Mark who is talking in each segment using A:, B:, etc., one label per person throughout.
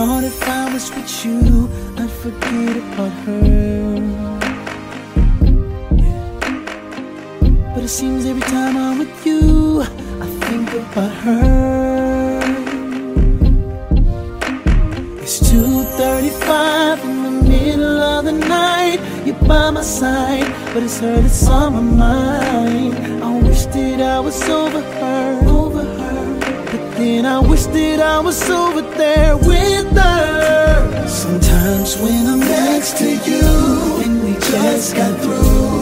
A: thought if I was with you, I'd forget about her. But it seems every time I'm with you, I think about her. It's 2.35 in the middle of the night. You're by my side, but it's her that's on my mind. I wish that I was over her, wish that I was over there with her. Sometimes when I'm next to you, and we just got through.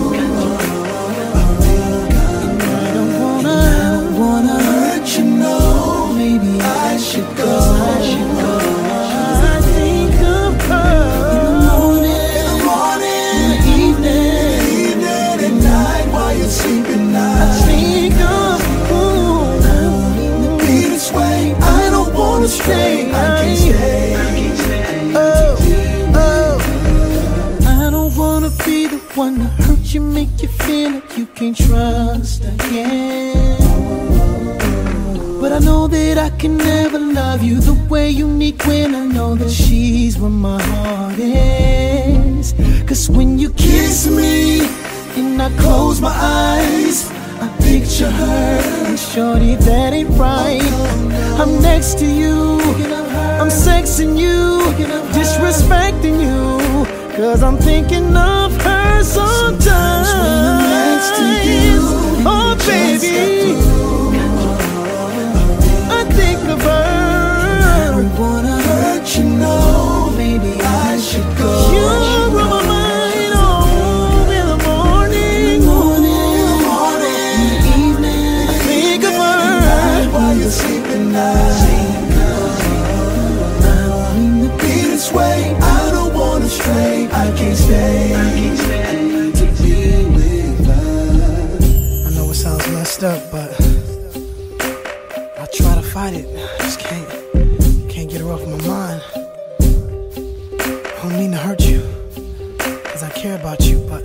A: To hurt you, make you feel like you can't trust again. But I know that I can never love you the way you need when I know that she's where my heart is. Cause when you kiss me and I close my eyes, I picture her. And shorty, that ain't right. I'm next to you, I'm sexing you, disrespecting you. Cause I'm thinking of her sometimes. When I'm next to you, oh baby. I think of her. I don't wanna hurt you, no. Maybe I should go. You're on my mind, oh, in the morning, in the morning, in the morning, in the evening. I think of her while you're sleeping. I
B: fight it. I just can't, can't get her off my mind. I don't mean to hurt you, cause I care about you, but